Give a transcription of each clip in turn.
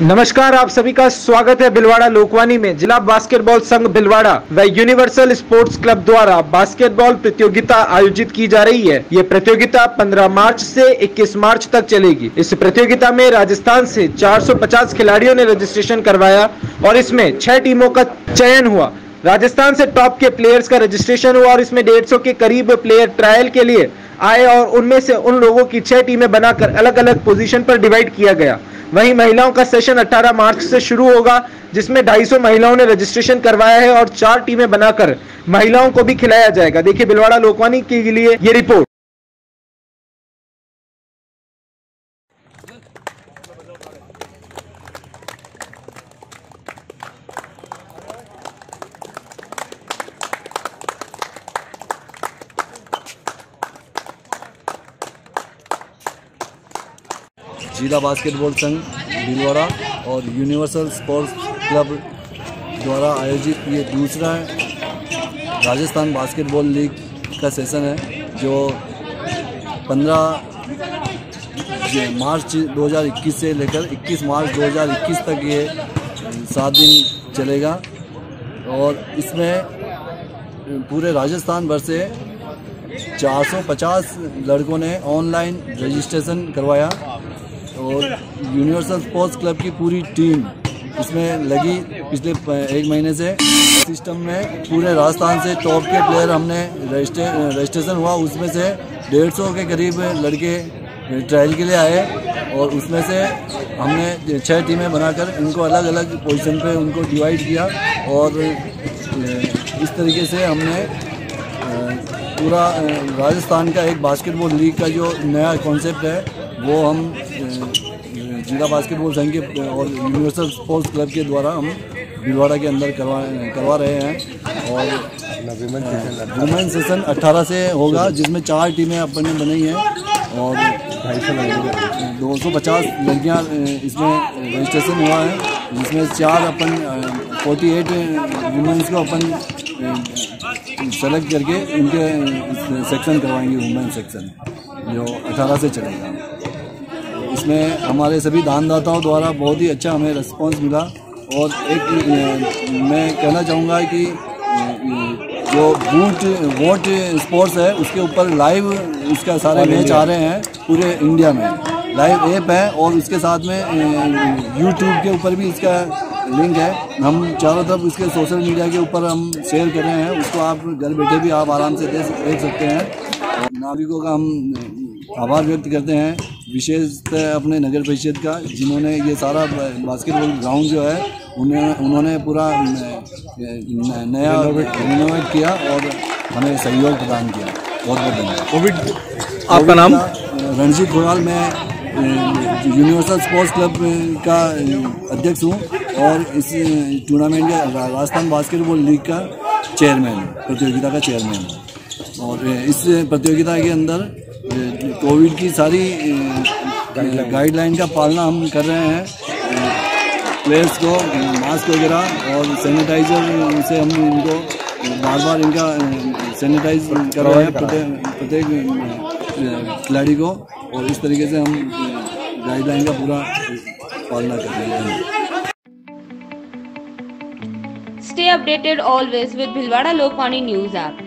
नमस्कार, आप सभी का स्वागत है भिलवाड़ा लोकवानी में। जिला बास्केटबॉल संघ भिलवाड़ा व यूनिवर्सल स्पोर्ट्स क्लब द्वारा बास्केटबॉल प्रतियोगिता आयोजित की जा रही है। ये प्रतियोगिता 15 मार्च से 21 मार्च तक चलेगी। इस प्रतियोगिता में राजस्थान से 450 खिलाड़ियों ने रजिस्ट्रेशन करवाया और इसमें छह टीमों का चयन हुआ। राजस्थान से टॉप के प्लेयर्स का रजिस्ट्रेशन हुआ और इसमें 150 के करीब प्लेयर ट्रायल के लिए आए और उनमें से उन लोगों की छह टीमें बनाकर अलग अलग पोजीशन पर डिवाइड किया गया। वहीं महिलाओं का सेशन 18 मार्च से शुरू होगा, जिसमें 250 महिलाओं ने रजिस्ट्रेशन करवाया है और चार टीमें बनाकर महिलाओं को भी खिलाया जाएगा। देखिए, बिलवाड़ा लोकवाणी के लिए ये रिपोर्ट जिला बास्केटबॉल संघ भीलवाड़ा और यूनिवर्सल स्पोर्ट्स क्लब द्वारा आयोजित ये दूसरा राजस्थान बास्केटबॉल लीग का सेशन है, जो 15 मार्च 2021 से लेकर 21 मार्च 2021 तक ये सात दिन चलेगा। और इसमें पूरे राजस्थान भर से 450 लड़कों ने ऑनलाइन रजिस्ट्रेशन करवाया। और यूनिवर्सल स्पोर्ट्स क्लब की पूरी टीम इसमें लगी पिछले एक महीने से। सिस्टम में पूरे राजस्थान से टॉप के प्लेयर हमने रजिस्ट्रेशन हुआ। उसमें से डेढ़ सौ के करीब लड़के ट्रायल के लिए आए और उसमें से हमने छः टीमें बनाकर इनको अलग अलग पोजीशन पे उनको डिवाइड किया और इस तरीके से हमने पूरा राजस्थान का एक बास्केटबॉल लीग का जो नया कॉन्सेप्ट है वो हम जिला बास्केटबॉल संघ के और यूनिवर्सल स्पोर्ट्स क्लब के द्वारा हम भीलवाड़ा के अंदर करवा करवा रहे हैं। और वुमेन सेशन 18 से होगा, जिसमें चार टीमें अपन ने बनाई हैं। और दो सौ पचास लड़कियाँ इसमें रजिस्ट्रेशन हुआ है, जिसमें चार अपन फोर्टी एट वुमेंस को अपन सेलेक्ट करके इनके सेक्शन करवाएँगे वुमेन सेक्शन जो 18 से चलेगा। इसमें हमारे सभी दानदाताओं द्वारा बहुत ही अच्छा हमें रिस्पांस मिला और एक मैं कहना चाहूँगा कि जो बूट वोट स्पोर्ट्स है उसके ऊपर लाइव इसका सारे मैच आ रहे हैं पूरे इंडिया में। लाइव ऐप है और उसके साथ में यूट्यूब के ऊपर भी इसका लिंक है। हम चारों तरफ़ इसके सोशल मीडिया के ऊपर हम शेयर कर रहे हैं। उसको आप घर बैठे भी आप आराम से देख सकते हैं। नागरिकों का हम आभार व्यक्त करते हैं। विशेषतः अपने नगर परिषद का जिन्होंने ये सारा बास्केटबॉल ग्राउंड जो है उन्हें उन्होंने पूरा नया रिनोवेट किया। और हमें सहयोग प्रदान किया। बहुत बहुत धन्यवाद। कोविड आपका नाम? रणजीत गोवाल मैं यूनिवर्सल स्पोर्ट्स क्लब का अध्यक्ष हूँ और इस टूर्नामेंट का राजस्थान बास्केटबॉल लीग का चेयरमैन प्रतियोगिता का चेयरमैन और इस प्रतियोगिता के अंदर कोविड की सारी गाइडलाइन का पालना हम कर रहे हैं। प्लेयर्स को मास्क वगैरह और सैनिटाइजर से हम इनको बार बार इनका सैनिटाइज कर रहे हैं प्रत्येक खिलाड़ी को और इस तरीके से हम गाइडलाइन का पूरा पालना कर रहे हैं। Stay updated always with Bhilwara Lokmani News app.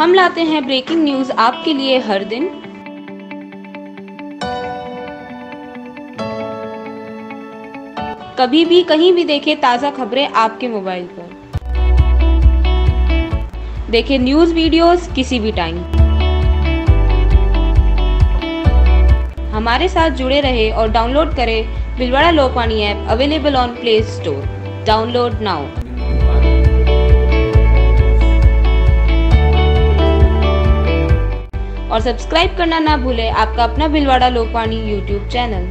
हम लाते हैं ब्रेकिंग न्यूज़ आपके लिए हर दिन। कभी भी कहीं भी देखें ताज़ा खबरें आपके मोबाइल पर। देखें न्यूज़ वीडियोस किसी भी टाइम हमारे साथ जुड़े रहे और डाउनलोड करें Bhilwara Lokvani app available on Play Store download now और सब्सक्राइब करना ना भूलें आपका अपना भिलवाड़ा लोकवाणी यूट्यूब चैनल।